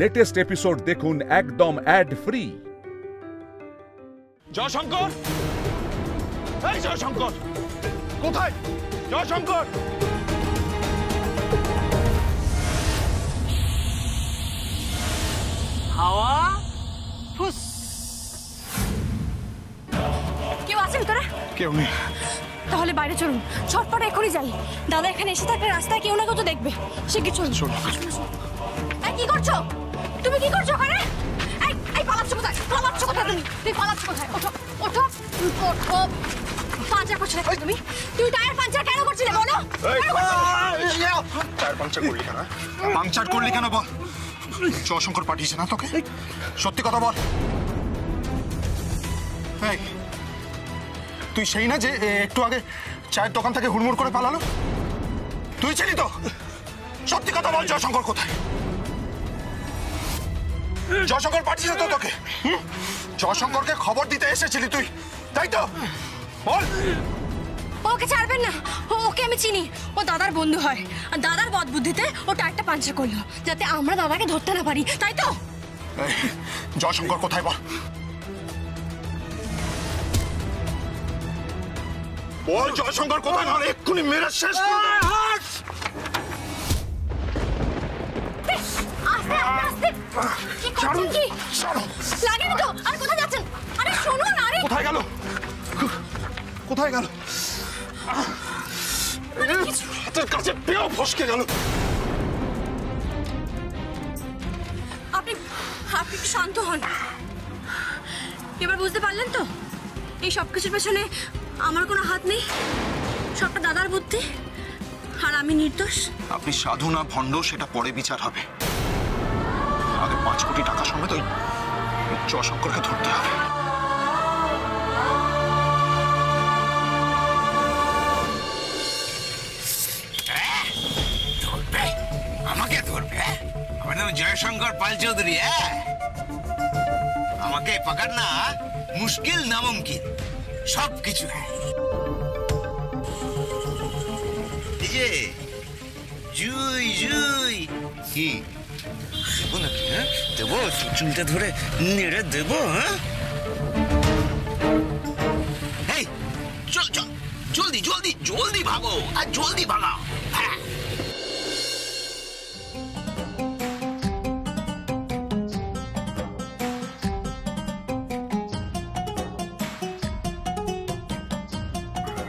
Latest episode দেখুন একদম add free Jaishankar! এই জয়শঙ্কর! কোথায়? জয়শঙ্কর! হাওয়া? ফুস। কেউ আছে ভিতরে কেউ নেই। তাহলে বাইরে চলুন। ছটপট এখনই যাই। দাদা এখানে এসে থাকলে রাস্তায় কেউ না কেউ তো দেখবে। সে চলুন। চলুন। কি করছ? তুমি কি করছ ওখানে? এই এই পালাচ্ছ কোথায়? পালাচ্ছ কোথায় তুমি? তুমি পালাচ্ছ কোথায়? ওঠো ওঠো ওঠো। পাঞ্চার করছিলে কেন তুমি? তুমি টায়ার পাঞ্চার কেন করছিলে বলো? টায়ার পাংচার করলি কেন পাংচার করলি কেন বল? জয়শঙ্কর পাঠিয়েছে না তোকে? সত্যি কথা বল। তুই সেই না যে একটু আগে চায়ের দোকান থেকে হুড়মুড় করে পালালো? তুই ছিলি তো? সত্যি কথা বল জয়শঙ্কর কোথায়? জয়শঙ্কর পাঠিয়েছে তো তোকে। হুম? জয়শঙ্করকে খবর দিতে এসেছিলি তুই তাই তো? বল। ওকে ছাড়বেন না। ও ওকে আমি চিনি। ও দাদার বন্ধু হয়। আর দাদার বদ বুদ্ধিতে ও টায়ারটা পাঞ্চার করল যাতে আমরা দাদাকে ধরতে না পারি তাই তো? জয়শঙ্কর কোথায় বল। বল জয়শঙ্কর কোথায়? নাহলে এক্ষুনি মেরে শেষ আর কোথায় আরে শুনুন আরে কোথায় গেল কোথায় গেল কাছে আপনি শান্ত হন এবার বুঝতে পারলেন তো এই সব কিছুর পেছনে আমার কোনো হাত নেই সবটা দাদার বুদ্ধি আর আমি নির্দোষ আপনি সাধু না ভণ্ড, সেটা পরে বিচার হবে। পাঁচ কোটি টাকা সমেত ওই জয়শঙ্করকে ধরতে হবে। ধরবে? আমাকে ধরবে? আমার নাম জয়শঙ্কর পাল চৌধুরী হ্যাঁ আমাকে পকড়না মুশকিল নামুমকিন সব কিছু হ্যাঁ জুই জুই। কি? দেবো নাকি হ্যাঁ? দেবো চুলটা ধরে নেড়ে দেবো হ্যাঁ? এই চল চল জলদি জলদি জলদি ভাগো আর জলদি ভাগাও হ্যাঁ।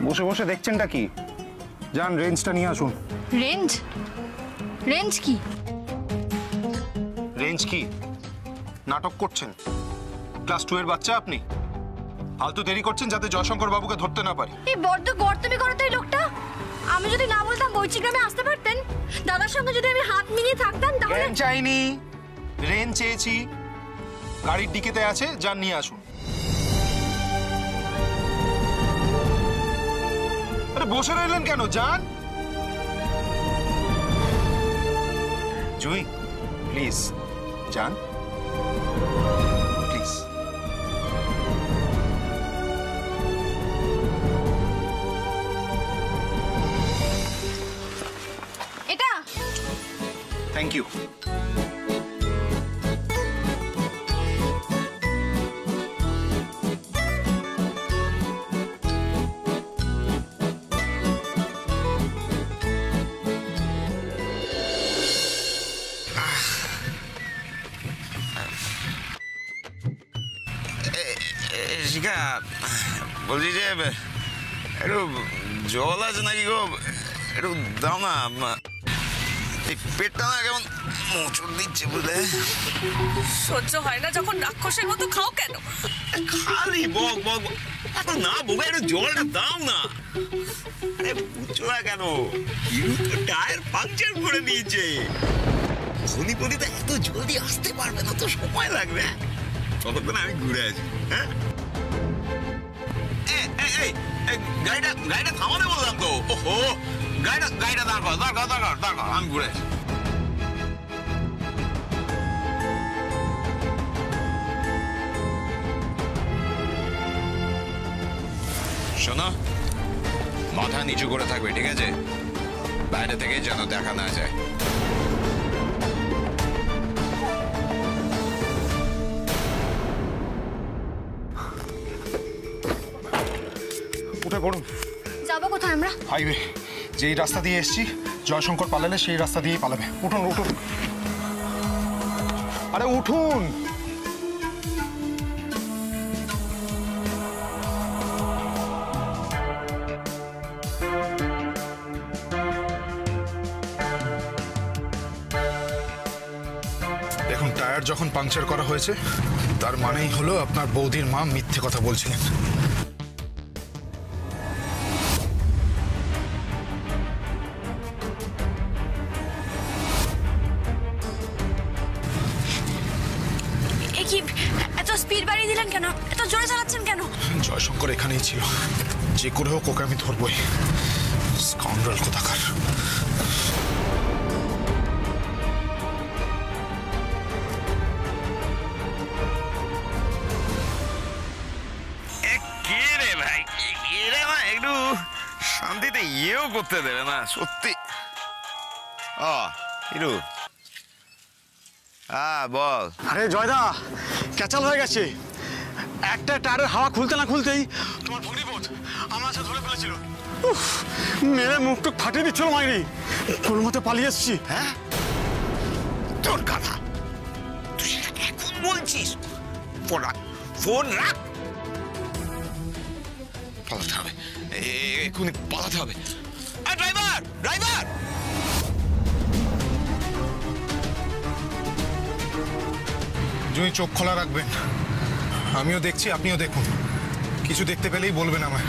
বসে বসে দেখছেনটা কি? যান রেঞ্জটা নিয়ে আসুন। রেঞ্জ? রেঞ্জ কি? রেঞ্জ কি? নাটক করছেন? ক্লাস টু এর বাচ্চা আপনি? ফালতু দেরি করছেন যাতে জয়শঙ্কর বাবুকে ধরতে না পারি। এই বড্ড গর্তমি করে তো এই লোকটা। আমি যদি না বলতাম বৈচিক গ্রামে আসতে পারতেন দাদার সঙ্গে যদি আমি হাত মিলিয়ে থাকতাম তাহলে রেঞ্জ চাইনি। রেঞ্জ চেয়েছি। গাড়ির ডিকিতে আছে যান নিয়ে আসুন। আরে বসে রইলেন কেন? যান। জুই প্লিজ যান প্লিজ এটা থ্যাংক ইউ আছে নাকি গো? একটু দাও না এই পেটটা না কেমন মোচড় দিচ্ছে বুঝলে সহ্য হয় না যখন রাক্ষসের মতো খাও কেন? খালি বক বক না বকে একটু জলটা দাও না। আরে বুঝছ না কেন? ইউ তো টায়ার পাংচার করে দিয়েছে। ধনীপতি তো এত জলদি আসতে পারবে না তো সময় লাগবে ততক্ষণ আমি ঘুরে আছি হ্যাঁ? এ, এ, এই, এই, শোনো মাথা নিচু করে থাকবে ঠিক আছে? বাইরে থেকে যেন দেখা না যায়। করুন যাব কোথায় আমরা? হাইওয়ে। যেই রাস্তা দিয়ে এসছি জয়শঙ্কর পালালে সেই রাস্তা দিয়েই পালাবে। উঠুন উঠুন। আরে উঠুন! দেখুন টায়ার যখন পাংচার করা হয়েছে তার মানেই হলো আপনার বৌদির মা মিথ্যে কথা বলছিলেন। কেন? জয়শঙ্কর এখানেই ছিল। যে করে হোক ওকে আমি ধরবই। স্কাউন্ডাল কোথাকার? এ, কে রে ভাই? এ- এরা না শান্তিতে ইয়েও করতে দেবে না সত্যি। হিরু। হ্যাঁ বল। আরে জয়দা ক্যাচাল হয়ে গেছে। একটা টায়ারের হাওয়া খুলতে না খুলতেই তোমার ভগ্নিপথ আমার সাথে ধরে ফেলেছিল। উফ, মেরে মুখ টুক ফাটিয়ে দিচ্ছিল মাইরি। তোর মতো পালিয়ে এসছি। হ্যাঁ? তোর কথা। তুই সেটা এখন বলছিস? ফোন রাখ। ফোন রাখ। পালাতে হবে। এ- এক্ষুনি পালাতে হবে। ড্রাইভার! ড্রাইভার! জুঁই চোখ খোলা রাখবেন। আমিও দেখছি আপনিও দেখুন। কিছু দেখতে পেলেই বলবেন আমায়।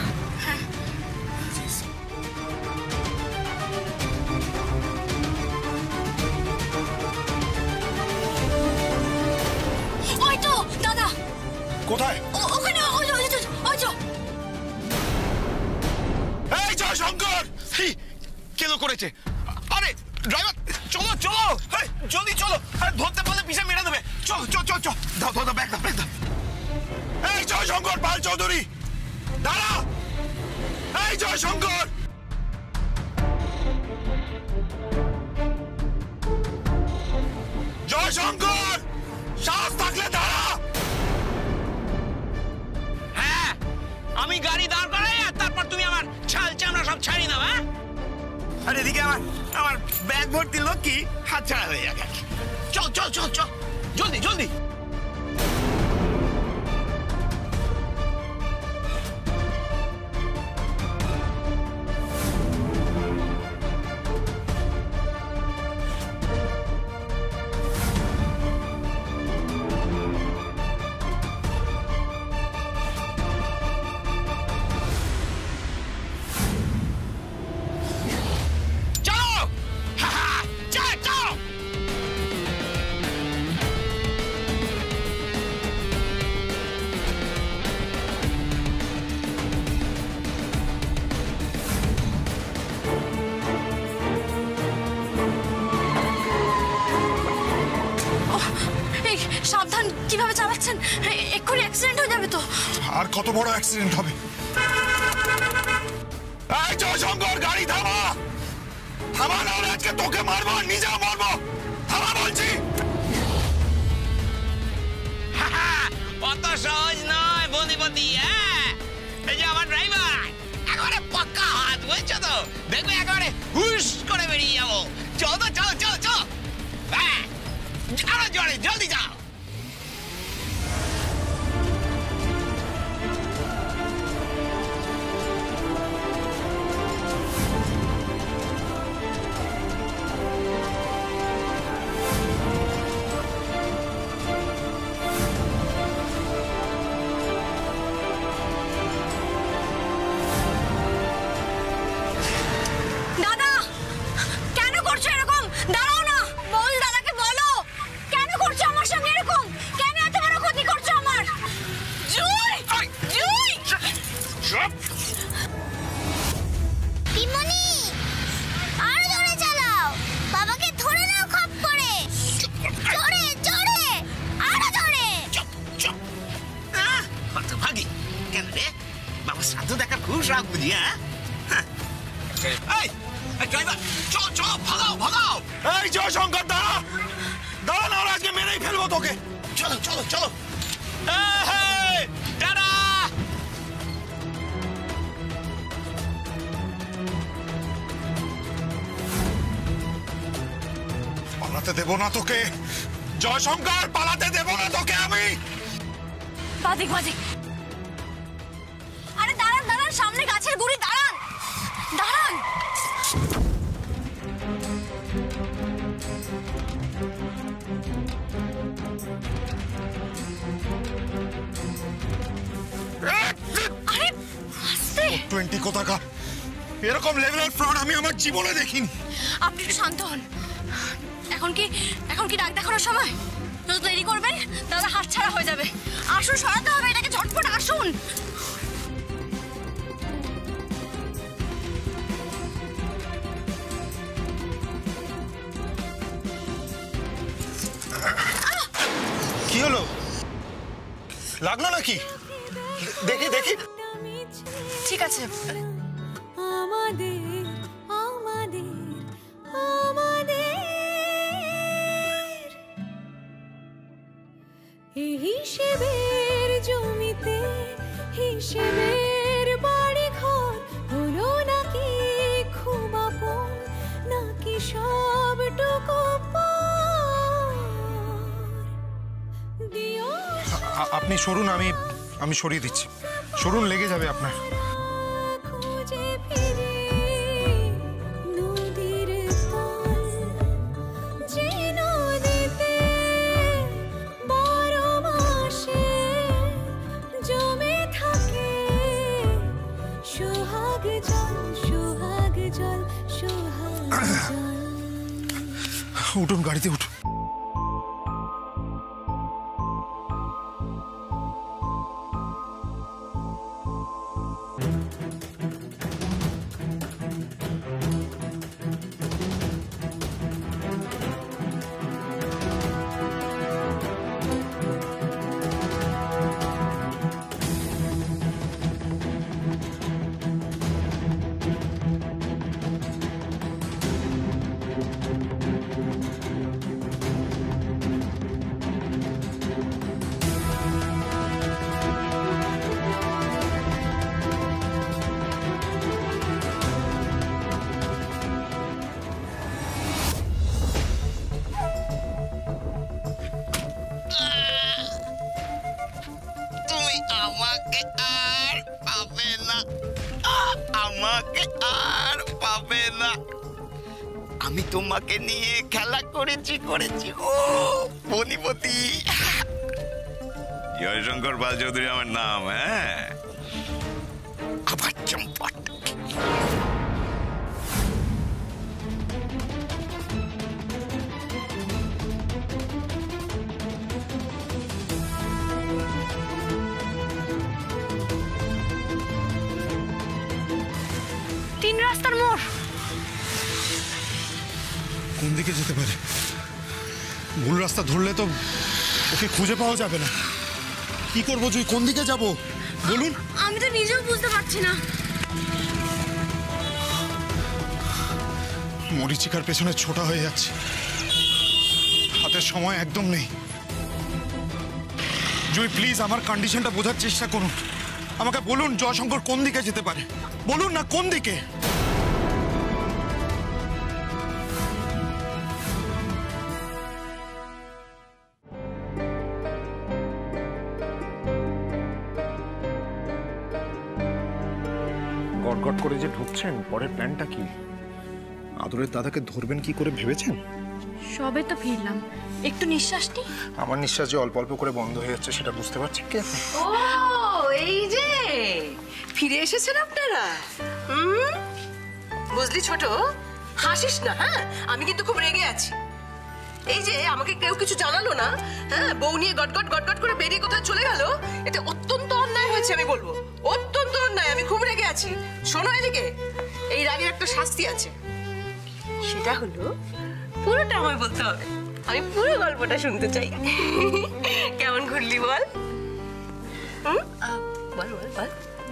ওই কোথায়? ওখানে। এই জয়শঙ্কর! এই, কেন করেছে? আরে ড্রাইভার চলো চলো! জলদি ধরতে পারলে পিছে মেরে দেবে। চল চল চল চল। দাও দাও দাও ব্যাগ দাও ব্যাগ দাও। এই জয়শঙ্কর পাল চৌধুরী! দাঁড়া! এই জয়শঙ্কর! জয়শঙ্কর! সাহস থাকলে দাঁড়া! হ্যাঁ আমি গাড়ি দাঁড় করাই আর তারপর তুমি আমার ছাল চামড়া সব ছাড়িয়ে দাও হ্যাঁ? আর এদিকে আমার আমার ব্যাগ ভর্তি লোক কি? হাত ছাড়া হয়ে যাবে চল চল চল চল। জলদি জলদি। আর কত বড় অ্যাক্সিডেন্ট হবে? জয়শঙ্কর, গাড়ি থামা! থামা না আজকে তোকে মারবো নিজেও মারবো। থামা বলছি। অত সহজ নয় বন্দিপতি হ্যাঁ? এই যে আমার ড্রাইভার একেবারে পাক্কা হাত, বুঝছ তো? দেখবে একেবারে হুস করে বেরিয়ে যাব। চলো তো চলো চলো চলো। হ্যাঁ আরও জোরে, জলদি যাও। হ্যাঁ? চ চ শঙ্কর আজকে ফেলব তোকে। পালাতে দেব না তোকে। জয়শঙ্কর পালাতে দেব না তোকে আমি। বাদিক বাদিক আরে দাঁড়ান দাঁড়ান সামনে গাছের গুড়ি দাঁড়ান। দাঁড়ান। আরে আস্তে। টোয়েন্টি কোথাকা? এরকম লেভেলের ফ্রড আমি আমার জীবনে দেখিনি। আপনি একটু শান্ত হন। এখন কি এখন কি ডাক দেখানোর সময়? যত দেরি করবেন দাদা হাত ছাড়া হয়ে যাবে। আসুন সরাতে হবে এটাকে ঝটপট আসুন। কি হলো? লাগল নাকি? দেখি দেখি। ঠিক আছে। আমাদের আমাদের হিসেবের জমিতে, হিসেবের বাড়ি ঘর হলো নাকি খুব নাকি সবটুকু পর? আপনি সরুন, আমি আমি সরিয়ে দিচ্ছি সরুন, লেগে যাবে আপনার উঠুন গাড়িতে উঠুন। তোমাকে নিয়ে খেলা করেছি করেছি ও বনিপতি। জয়শঙ্কর পাল চৌধুরী আমার নাম হ্যাঁ? কোন দিকে যেতে পারে? ভুল রাস্তা ধরলে তো ওকে খুঁজে পাওয়া যাবে না। কি করব জুই কোন দিকে যাব? বলুন। আমি তো নিজেও বুঝতে পারছি না। মরিচিকার পেছনে ছোটা হয়ে যাচ্ছে। হাতের সময় একদম নেই। জুই প্লিজ আমার কন্ডিশনটা বোঝার চেষ্টা করুন। আমাকে বলুন জয়শঙ্কর কোন দিকে যেতে পারে? বলুন না কোন দিকে? গটগট করে যে ঢুকছেন পরের প্ল্যানটা কি? আদরের দাদাকে ধরবেন কি করে ভেবেছেন? সবে তো ফিরলাম। একটু নিঃশ্বাস নি? আমার নিঃশ্বাস যে অল্প অল্প করে বন্ধ হয়ে যাচ্ছে সেটা বুঝতে পারছি কে? ও এই যে! ফিরে এসেছেন আপনারা? হুম বুঝলি ছোট হাসিস না হ্যাঁ? আমি কিন্তু খুব রেগে আছি। এই যে আমাকে কেউ কিছু জানালো না? হ্যাঁ বউ নিয়ে গটগট গটগট করে বেরিয়ে কোথায় চলে গেল? এটা অত্যন্ত অন্যায় হয়েছে আমি বলব। অত্যন্ত অন্যায় আমি খুব রেগে আছি। শোনো এদিকে এই রাগের একটা শাস্তি আছে। সেটা হলো পুরোটা আমায় বলতে হবে। আমি পুরো গল্পটা শুনতে চাই। কেমন ঘুরলি বল? হুম? বল বল বল।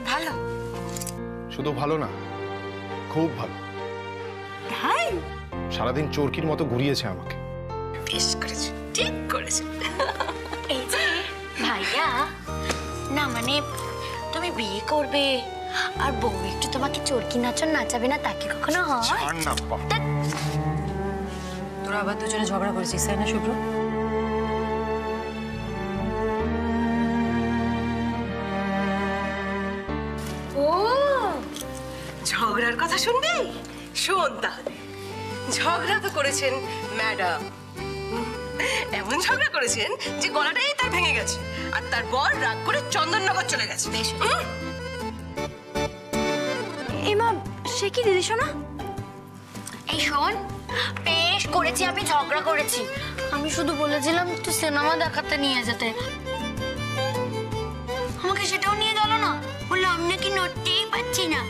ভালো। শুধু ভালো না খুব ভালো। সারাদিন চোরকির মতো ঘুরিয়েছে আমাকে। বেশ করেছে ঠিক করেছে। এই যে ভাইয়া না মানে তুমি বিয়ে করবে আর বউ একটু তোমাকে চরকি নাচন নাচাবে না তাকে কখনো হয়? তোরা আবার দুজনে ঝগড়া করেছিস তাই না শুভ্র? ও ঝগড়ার কথা শুনবি? শোন তাহলে ঝগড়া তো করেছেন ম্যাডাম। এমন ঝগড়া করেছেন যে গলাটাই তার ভেঙে গেছে। আর তার বর রাগ করে চন্দননগর চলে গেছে। হুম? এমা সে কি দিদি শোনা এই শোন বেশ করেছি আমি ঝগড়া করেছি। আমি শুধু বলেছিলাম একটু সিনেমা দেখাতে নিয়ে যেতে। আমাকে সেটাও নিয়ে গেল না। বলল আমি নাকি নড়তেই পারছি না।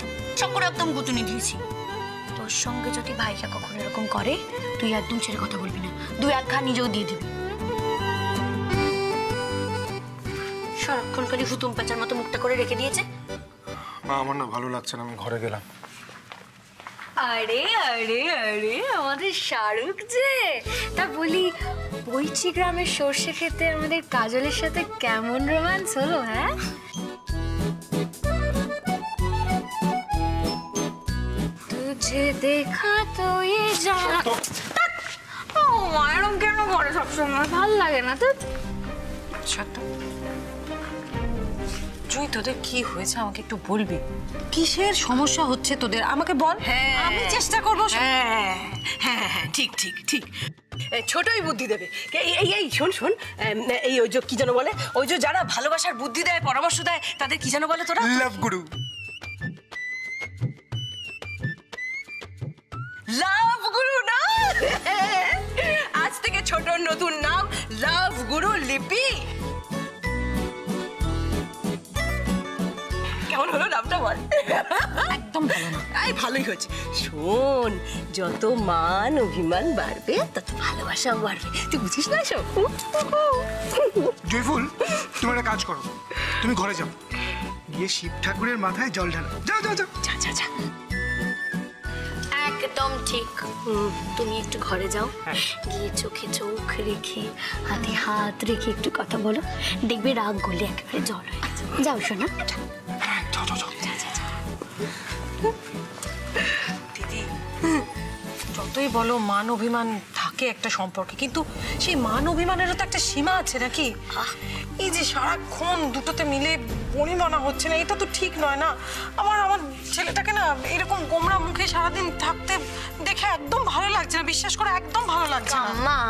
আচ্ছা করে একদম গুতুনি দিয়েছি। তোর সঙ্গে যদি ভাইয়া কখনো এরকম করে তুই একদম ছেড়ে কথা বলবি না। দুই এক খা নিজেও দিয়ে দিবি। সারাক্ষণ খালি হুতুম পেঁচার মতো মুখটা করে রেখে দিয়েছে। মা আমার না ভালো লাগছে না আমি ঘরে গেলাম। আরে আরে আরে আমাদের শাহরুখ যে। তা বলি বইচি গ্রামের সর্ষে খেতে আমাদের কাজলের সাথে কেমন রোমান্স হলো হ্যাঁ? তুঝে দেখা তো জানা ও মায়েরম কেন করে সবসময়? ভালো লাগে না তো জুই তোদের কি হয়েছে আমাকে একটু বলবি? কিসের সমস্যা হচ্ছে তোদের? আমাকে বল। আমি চেষ্টা করব হ্যাঁ হ্যাঁ হ্যাঁ ঠিক ঠিক ঠিক। এ, ছোটই বুদ্ধি দেবে। এই এই এই শোন শোন। এই ওই যে কি যেন বলে? ওই যে যারা ভালোবাসার বুদ্ধি দেয় পরামর্শ দেয় তাদের কি যেন বলে তোরা? লাভ গুরু থেকে নতুন নাম লাভ গুরু লিপি। কেমন হলো নামটা বল? একদম ভালো না ভালোই হয়েছে। শোন যত মান অভিমান বাড়বে তত ভালোবাসাও বাড়বে। তুই বুঝিস না সব জয়ফুল তুমি একটা কাজ করো। তুমি ঘরে যাও। গিয়ে শিব ঠাকুরের মাথায় জল ঢালো। যাও যাও যাও। যা যা যা। একদম ঠিক। তুমি একটু ঘরে যাও। গিয়ে চোখে চোখ রেখে হাতে হাত রেখে একটু কথা বলো। দেখবে রাগ গলে একেবারে জল হয়ে গেছে। যাও শোনা। দিদি যতই বলো মান অভিমান থাকে একটা সম্পর্কে কিন্তু সেই মান অভিমানেরও তো একটা সীমা আছে নাকি? এই যে সারাক্ষণ দুটোতে মিলে পরিমানা হচ্ছে না এটা তো ঠিক নয় না। আমার আমার ছেলেটাকে না এরকম গোমরা মুখে সারাদিন থাকতে দেখে একদম ভালো লাগছে না বিশ্বাস করে একদম ভালো লাগছে না। মা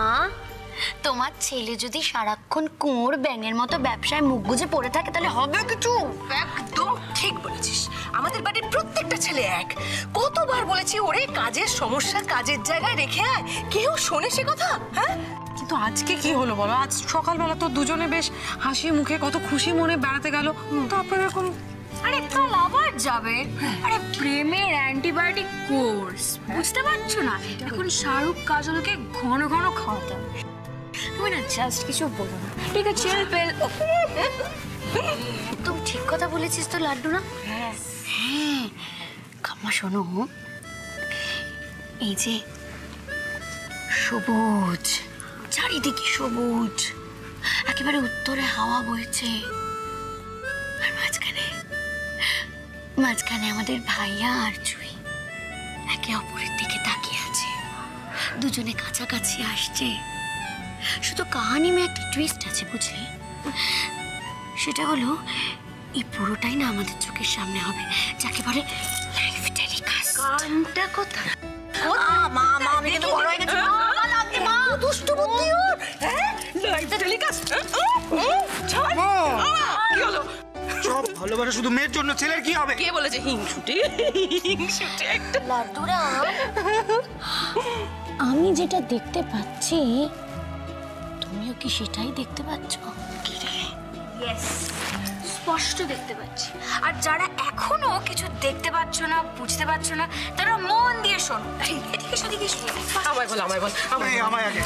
তোমার ছেলে যদি সারাক্ষণ কুঁড় ব্যাঙের মতো ব্যবসায় মুখ গুজে পড়ে থাকে তাহলে হবে কিছু? একদম ঠিক বলেছিস। আমাদের বাড়ির প্রত্যেকটা ছেলে এক। কতবার বলেছি ওরে কাজের সমস্যা কাজের জায়গায় রেখে আয়। কেউ শোনে সে কথা? হ্যাঁ? কিন্তু আজকে কি হলো বলো? আজ সকালবেলা তো দুজনে বেশ হাসি মুখে কত খুশি মনে বেড়াতে গেল। তারপর এরকম আরে যাবে? আরে প্রেমের অ্যান্টিবায়োটিক কোর্স। বুঝতে পারছ না? এখন শাহরুখ কাজলকে ঘন ঘন খাওয়াতে হবে। তুমি না জাস্ট কিছু বলো না। ঠিক আছে চেল পেল। একদম ঠিক কথা বলেছিস তো লাড্ডু না? হ্যাঁ। কাম্মা শোনো। এই যে সবুজ। চারিদিকে সবুজ। একেবারে উত্তরে হাওয়া বইছে। আর মাঝখানে আমাদের ভাইয়া আর জুই একে অপরের দিকে তাকিয়ে আছে। দুজনে কাছাকাছি আসছে। শুধু কাহানি মে একটা টুইস্ট আছে বুঝলি? সেটা হলো এই পুরোটাই না আমাদের চোখের সামনে হবে। যাকে বলে লাইফ টেলিকাস্ট গানটা কোথায়? মা মা আমি কিন্তু বড় হয়ে গেছি। মা, মা, লাগছে, মা। দুষ্ট বুদ্ধি ওর। হ্যাঁ? লাইফ টেলিকাস্ট ছাড়। কি হলো? সব ভালোবাসা শুধু মেয়ের জন্য ছেলের কি হবে? কে বলেছে হিংসুটে হিংসুটে একটা লাড্ডুরা। আমি যেটা দেখতে পাচ্ছি তুমিও কি সেটাই দেখতে পাচ্ছ? ইয়েস স্পষ্ট দেখতে পাচ্ছি। আর যারা এখনও কিছু দেখতে পাচ্ছ না বুঝতে পারছ না তারা মন দিয়ে শোনো। এদিকে সেদিকে শোনো আমায় বল আমায় বল আমায় আমায় আগে।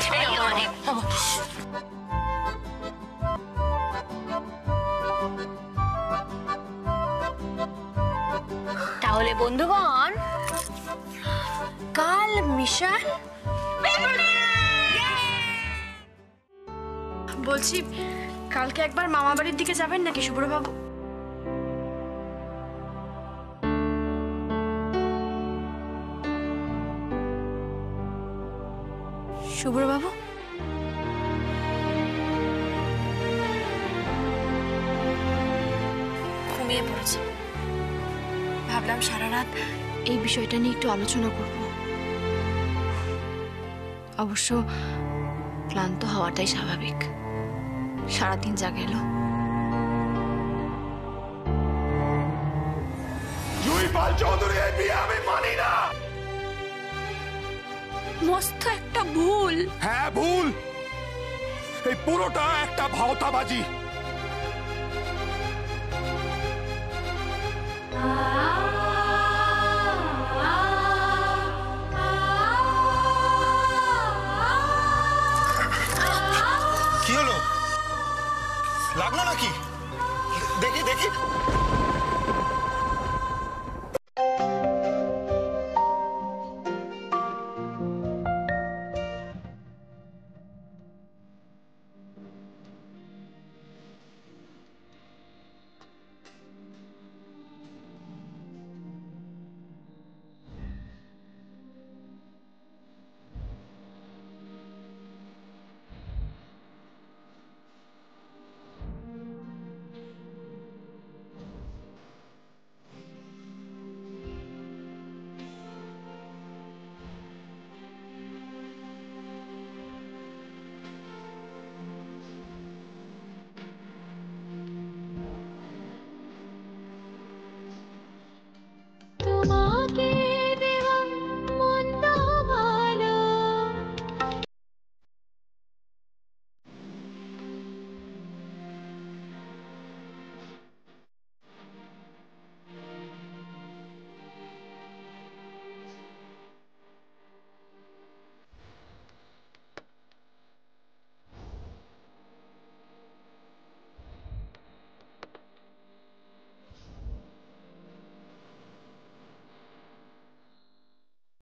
তাহলে বন্ধুগণ কাল মিশন বলছি কালকে একবার মামা বাড়ির দিকে যাবেন নাকি শুভ্রবাবু শুভ্রবাবু ঘুমিয়ে পড়েছে। ভাবলাম সারা রাত এই বিষয়টা নিয়ে একটু আলোচনা করব। অবশ্য ক্লান্ত হওয়াটাই স্বাভাবিক। সারাদিন যা গেল মস্ত একটা ভুল। হ্যাঁ ভুল! এই পুরোটা একটা ভাওতাবাজি। লাগল নাকি? দেখি দেখি।